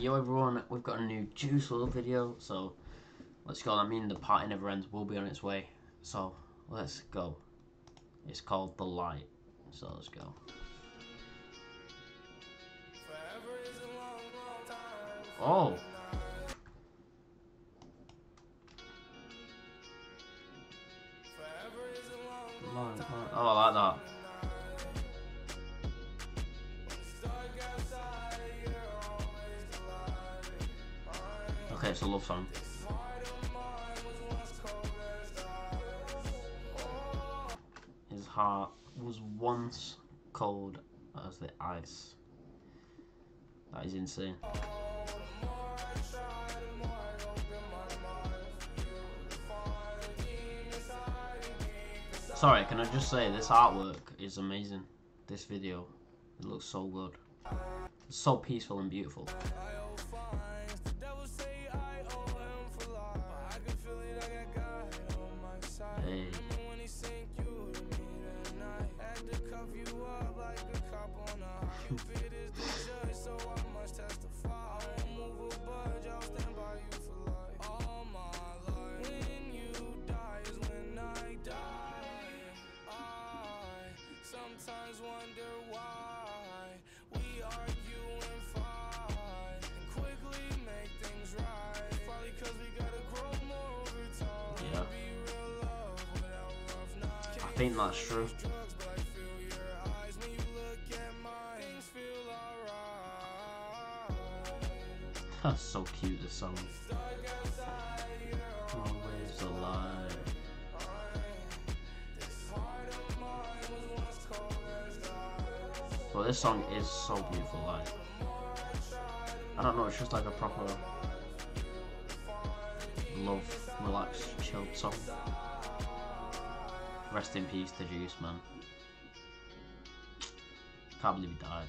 Yo everyone, we've got a new Juice WRLD video, so let's go. I mean the party never ends will be on its way, so let's go. It's called The Light, so let's go. Oh! It's a love song. His heart was once cold as the ice. That is insane. Sorry, can I just say this artwork is amazing. This video, it looks so good. It's so peaceful and beautiful. Sometimes wonder why we argue and fight and quickly make things right. Probably cause we gotta grow more over time. Yeah. I think that's true. So cute, this song. Always alive. But this song is so beautiful, like I don't know, it's just like a proper love, relaxed, chilled song. Rest in peace to Juice, man. Can't believe he died.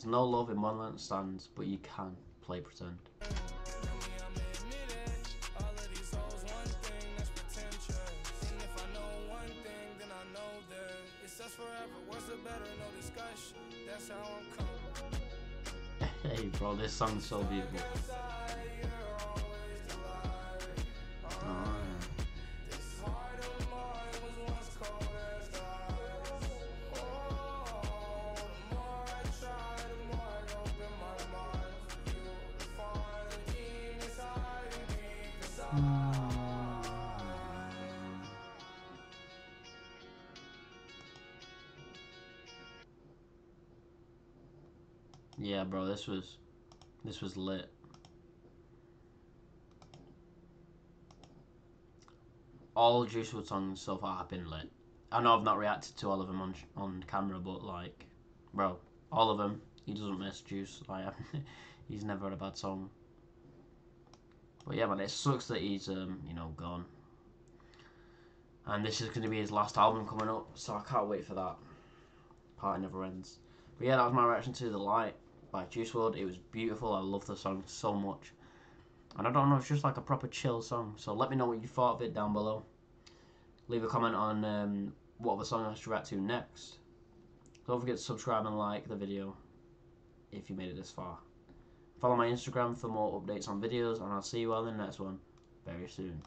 There's no love in night stands, but you can play pretend. Hey bro, this song's so beautiful. Hmm. Yeah, bro, this was this was lit. All Juice WRLD songs so far have been lit. I know I've not reacted to all of them on on camera, but like, bro, all of them. He doesn't miss Juice. Like, he's never had a bad song. But yeah, man, it sucks that he's um, you know, gone. And this is going to be his last album coming up, so I can't wait for that. Party never ends. But yeah, that was my reaction to The Light by Juice WRLD. It was beautiful. I love the song so much. And I don't know, it's just like a proper chill song. So let me know what you thought of it down below. Leave a comment on um, what other song I should react to next. Don't forget to subscribe and like the video if you made it this far. Follow my Instagram for more updates on videos, and I'll see you all in the next one. Very soon.